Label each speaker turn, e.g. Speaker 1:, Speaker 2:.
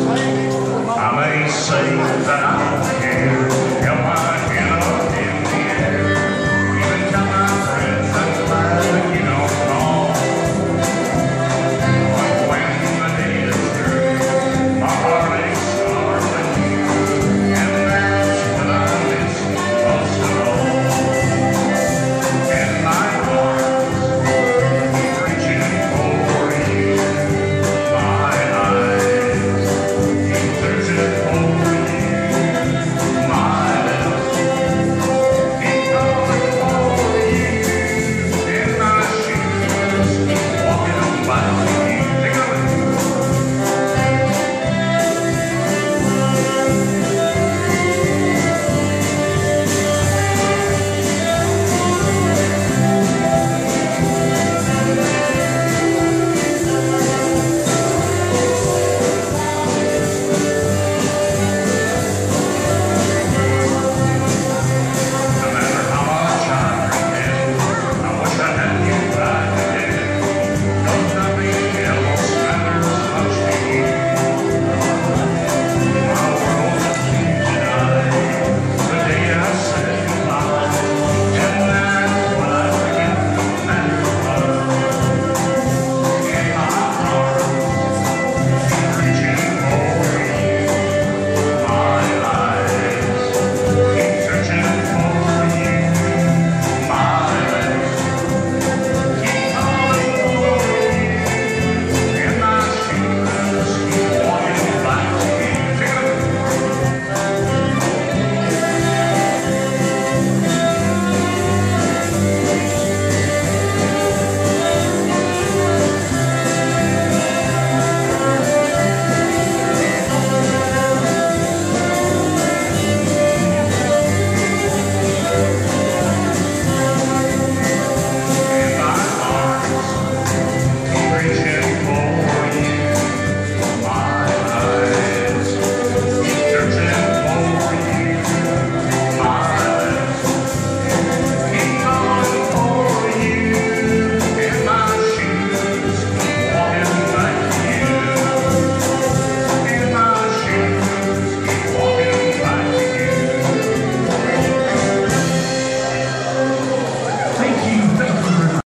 Speaker 1: I may say that